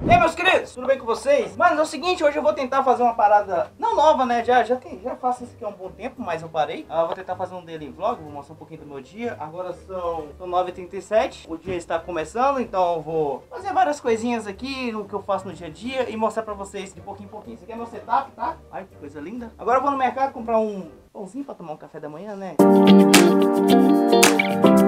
E aí, meus queridos, tudo bem com vocês? Mano, é o seguinte, hoje eu vou tentar fazer uma parada não nova, né? Já, já, tem, já faço isso aqui há um bom tempo, mas eu parei. Ah, vou tentar fazer um daily vlog, vou mostrar um pouquinho do meu dia. Agora são, são 9h37, o dia está começando, então eu vou fazer várias coisinhas aqui, o que eu faço no dia a dia e mostrar pra vocês de pouquinho em pouquinho. Esse aqui é meu setup, tá? Ai, que coisa linda. Agora eu vou no mercado comprar um pãozinho pra tomar um café da manhã, né? Mais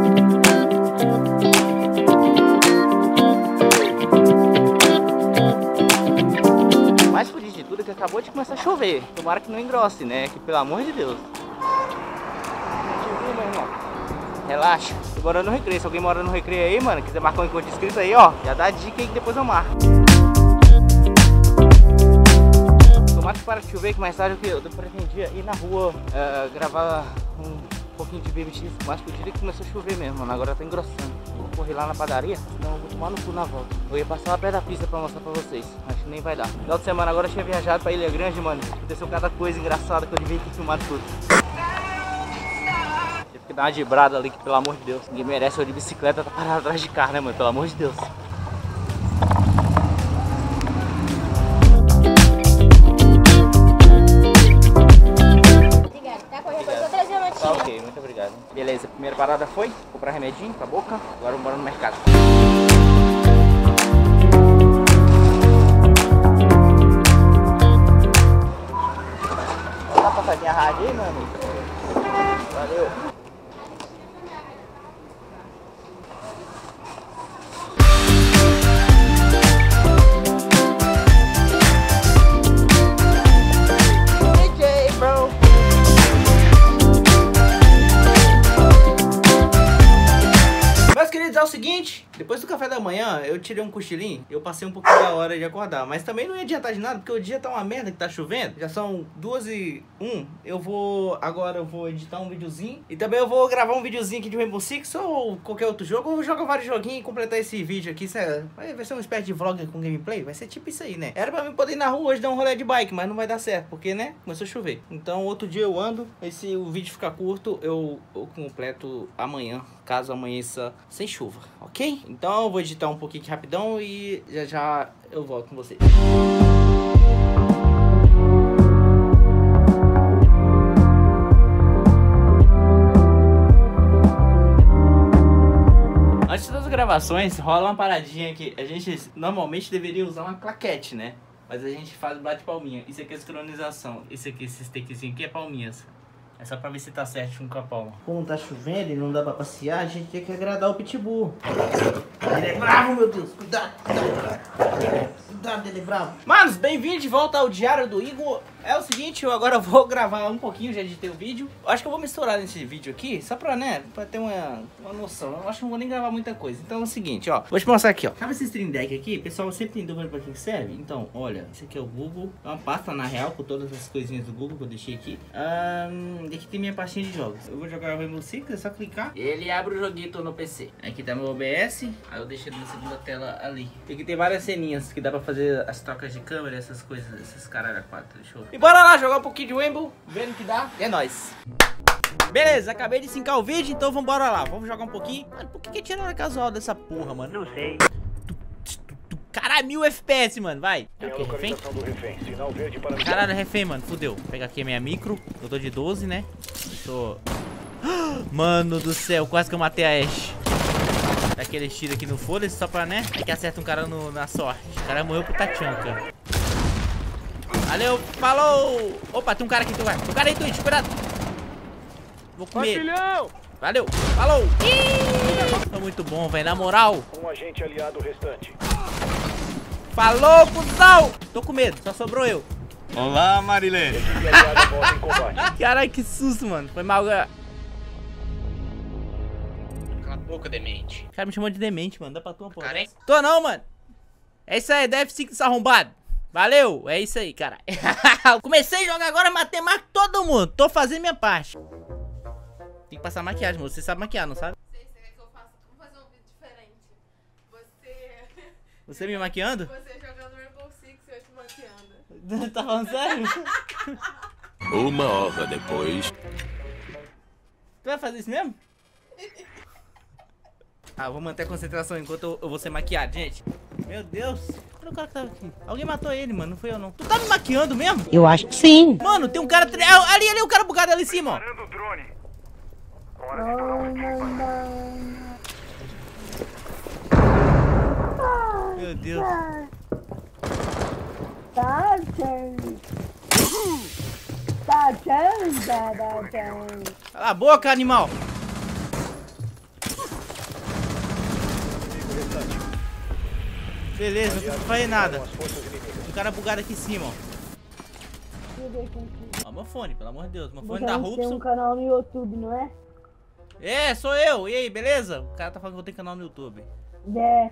acabou de começar a chover. Tomara que não engrosse, né? Que pelo amor de Deus. Relaxa. Tô morando no recreio. Se alguém mora no recreio aí, mano, quiser marcar um encontro inscrito aí, ó. Já dá a dica aí que depois eu marco. Tomara que para de chover, que mais tarde eu pretendia ir na rua uh, gravar um pouquinho de BBX. Mas que o dia que começou a chover mesmo, mano. Agora tá engrossando. Vou correr lá na padaria, senão eu vou tomar no cu na volta. Eu ia passar lá perto da pista pra mostrar pra vocês. Nem vai dar. Final de semana agora eu tinha viajado pra Ilha Grande, mano. Aconteceu cada coisa engraçada que eu devia ter filmado tudo. Tive que dar uma dibrada ali, que pelo amor de Deus. Ninguém merece eu de bicicleta tá parado atrás de carro, né, mano? Pelo amor de Deus. Tá ok, muito obrigado. Beleza, primeira parada foi comprar remedinho pra boca, agora vamos no mercado. Dá pra fazer a rádio aí, meu amigo? Valeu. É o seguinte, depois do café da manhã, eu tirei um cochilinho, eu passei um pouquinho da hora de acordar, mas também não ia adiantar de nada, porque o dia tá uma merda que tá chovendo, já são duas e um, eu vou, agora eu vou editar um videozinho, e também eu vou gravar um videozinho aqui de Rainbow Six ou qualquer outro jogo, ou jogar vários joguinhos e completar esse vídeo aqui, vai ser uma espécie de vlog com gameplay, vai ser tipo isso aí, né? Era pra mim poder ir na rua hoje dar um rolê de bike, mas não vai dar certo, porque, né, começou a chover. Então, outro dia eu ando, se o vídeo ficar curto, eu, eu completo amanhã, caso amanheça sem chuva, ok? Então eu vou editar um pouquinho aqui rapidão e já já eu volto com vocês. Antes das gravações, rola uma paradinha que a gente normalmente deveria usar uma claquete, né? Mas a gente faz bate palminha. Isso aqui é sincronização. Isso aqui, esse takezinho aqui é palminhas. É só pra ver se tá certo com a palma. Como tá chovendo e não dá pra passear, a gente tem que agradar o pitbull. Ele é bravo, meu Deus. Cuidado, cuidado. Cuidado, ele é bravo. Manos, bem-vindos de volta ao Diário do Igor. É o seguinte, eu agora vou gravar um pouquinho, já editei o vídeo. Acho que eu vou misturar nesse vídeo aqui, só pra, né, pra ter uma, uma noção. Eu acho que não vou nem gravar muita coisa. Então é o seguinte, ó. Vou te mostrar aqui, ó. Sabe esse Stream Deck aqui? Pessoal, sempre tem dúvida pra quem serve? Então, olha, esse aqui é o Google. É uma pasta, na real, com todas as coisinhas do Google que eu deixei aqui. Um, aqui tem minha pastinha de jogos. Eu vou jogar o Rainbow Six, é só clicar. Ele abre o joguinho no PC. Aqui tá meu OBS. Aí eu deixei na segunda tela ali. Aqui tem várias ceninhas que dá pra fazer as trocas de câmera, essas coisas, esses caralho quatro. Deixa eu... E bora lá jogar um pouquinho de Rainbow, vendo que dá. É nóis. Beleza, acabei de sincar o vídeo, então vambora lá. Vamos jogar um pouquinho. Mano, por que que tiraram casual dessa porra, mano? Não sei. Caralho, mil FPS, mano, vai. É o refém? Caralho, refém, mano, fudeu. Vou pegar aqui a minha micro. Eu tô de 12, né? Tô... Mano do céu, quase que eu matei a Ash. Daquele tiro aqui no foda-se, só pra, né? É que acerta um cara no, na sorte. O cara morreu pro Tachanka. Valeu, falou! Opa, tem um cara aqui, tem um cara. Tem um cara aí, Twitch, cuidado. Vou comer. Valeu, falou! Ih, tá muito bom, velho, na moral. Um agente aliado restante. Falou, cuzão! Tô com medo, só sobrou eu. Olá, Marilene. Caralho, que susto, mano. Foi mal. Cala a boca, demente. O cara me chamou de demente, mano. Dá pra tua porra. Tô não, mano. É isso aí, deve ser arrombado. Valeu, é isso aí, cara. Comecei a jogar agora, matei mais todo mundo. Tô fazendo minha parte. Tem que passar maquiagem, você sabe maquiar, não sabe? Sei, você quer que eu faça? Vamos fazer um vídeo diferente. Você... Me maquiando? Você jogando Rainbow Six e eu te maquiando. tá falando sério? Uma hora depois... Tu vai fazer isso mesmo? Ah, vou manter a concentração enquanto eu, eu vou ser maquiado, gente. Meu Deus. Cadê o cara que tava aqui? Alguém matou ele, mano. Não foi eu, não. Tu tá me maquiando mesmo? Eu acho que sim. Mano, tem um cara... Ah, Ali, ali, o cara bugado ali em cima, ó. Parando o drone. Hora de tornar o Meu Deus. Tá. Tá, tá, tá, Charlie. Cala a boca, animal. Beleza, não nada. As forças inimigas. O cara bugado aqui em cima, ó. Ó, meu fone, pelo amor de Deus. Meu Você fone da não tem um Rupson. canal no YouTube, não é? É, sou eu. E aí, beleza? O cara tá falando que eu tenho canal no YouTube. É,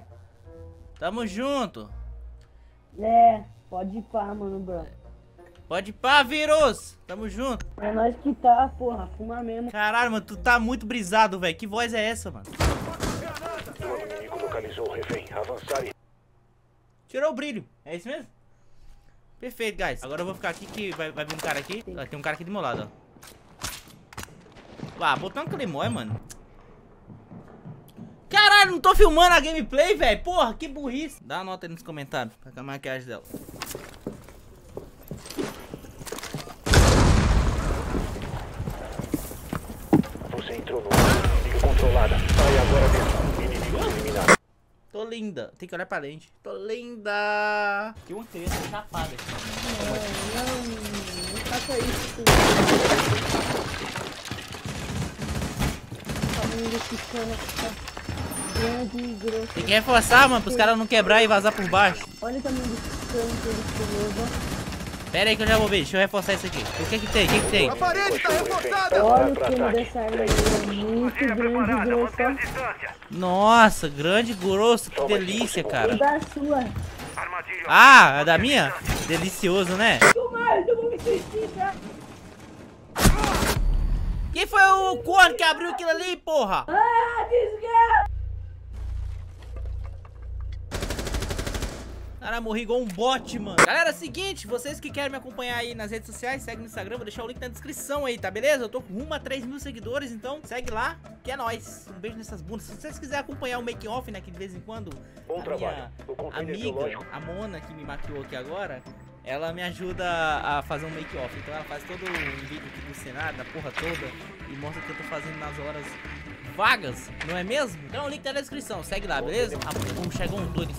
Tamo junto. é. Pode ir pá, mano, bro. Pode ir pá, vírus. Tamo junto. É nós que tá, porra. Fuma mesmo. Caralho, mano, tu tá muito brisado, velho. Que voz é essa, mano? O inimigo localizou o refém. Avançar e Tirou o brilho. É isso mesmo? Perfeito, guys. Agora eu vou ficar aqui que vai, vai vir um cara aqui. Ó, tem um cara aqui do meu lado, ó. Ah, botou um Claymore, mano. Caralho, não tô filmando a gameplay, velho. Porra, que burrice. Dá uma nota aí nos comentários. Pra a maquiagem dela. você entrou no inimigo controlada. Sai agora mesmo. Inimigos eliminados. Tô linda. Tem que olhar pra lente. Tô linda. Tem uma criança chapada aqui. Não, não, não faça isso. Cano tá grande e grosso. Tem que reforçar, mano, pros caras não quebrar e vazar por baixo. Olha o tamanho desse cano que ele pegou, Pera aí que eu já vou ver. Deixa eu reforçar isso aqui. O que que tem? O que que tem? parede tá reforçada. Olha o cano dessa arma aí, é muito grande e grosso. Nossa, grande, grosso. Que delícia, E cara. da sua. Ah, a da minha? Delicioso, né? Tomara, eu vou me suicidar. Quem foi o corno que abriu aquilo ali, porra? Ah, desgraça. Cara, morri igual um bot, mano. Galera, é o seguinte, vocês que querem me acompanhar aí nas redes sociais, segue no Instagram, vou deixar o link na descrição aí, tá beleza? Eu tô com rumo a 3 mil seguidores, então segue lá, que é nóis. Um beijo nessas bundas. Se vocês quiserem acompanhar o making off, né, que de vez em quando Bom a trabalho. minha amiga, a Mona, que me maquiou aqui agora, ela me ajuda a fazer um make off. Então ela faz todo um vídeo aqui do cenário, da porra toda, e mostra o que eu tô fazendo nas horas vagas, não é mesmo? Então o link tá na descrição, segue lá, beleza? Ah, pô, chegou um doido,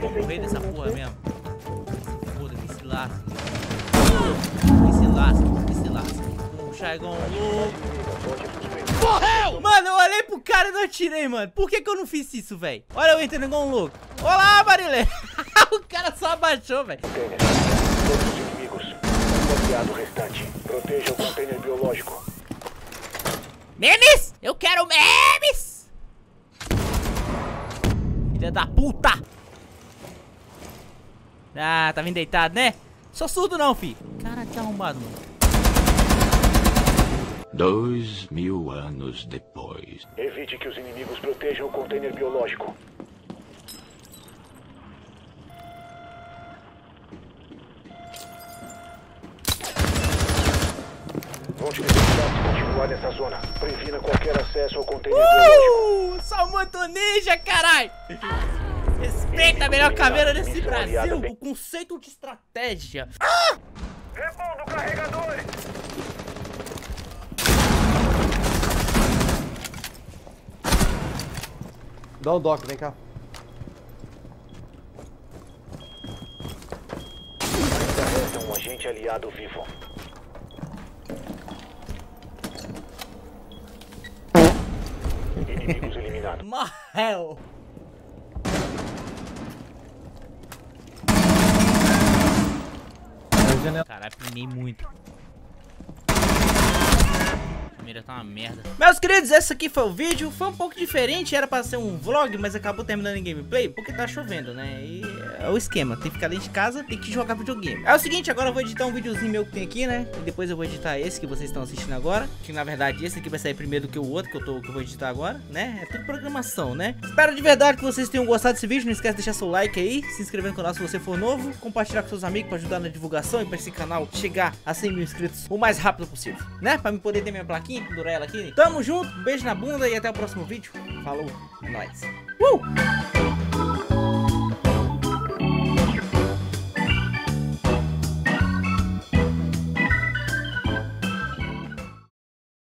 vou morrer dessa porra mesmo. Foda, que se lasca. Que se lasca, que se lasca. Um chegou um louco. Morreu! Mano, eu olhei pro cara e não atirei, mano. Por que que eu não fiz isso, velho? Olha eu entrando igual um louco. Olá, Marilê. o cara só abaixou, velho. Todos os inimigos. Aliado restante. Proteja o container biológico. Memes! Eu quero memes! Filha da puta! Ah, tá vindo deitado, né? Sou surdo não, fi. Cara, que arrombado, mano. Dois mil anos depois. Evite que os inimigos protejam o container biológico. Vão te necessitar continuar nessa zona. Previna qualquer acesso ao container biológico. Uh! Muito ninja, carai! Respeita a melhor caveira desse Brasil! O conceito de estratégia. Repondo carregadores! Dá um doc, vem cá. Resta um agente aliado vivo. Inimigos eliminados. Morreu! Caralho, pinei muito. A mira tá uma merda. Meus queridos, esse aqui foi o vídeo. Foi um pouco diferente, era pra ser um vlog, mas acabou terminando em gameplay porque tá chovendo, né? E é o esquema, tem que ficar dentro de casa, tem que jogar videogame. É o seguinte, agora eu vou editar um videozinho meu que tem aqui, né? E depois eu vou editar esse que vocês estão assistindo agora. Que na verdade esse aqui vai sair primeiro do que o outro que eu, tô, que eu vou editar agora, né? É tudo programação, né? Espero de verdade que vocês tenham gostado desse vídeo. Não esquece de deixar seu like aí, se inscrever no canal se você for novo, compartilhar com seus amigos pra ajudar na divulgação e pra esse canal chegar a 100 mil inscritos o mais rápido possível, né? Pra me poder ter minha plaquinha, pendurar ela aqui. Tamo junto, beijo na bunda e até o próximo vídeo. Falou, é nóis. Uh!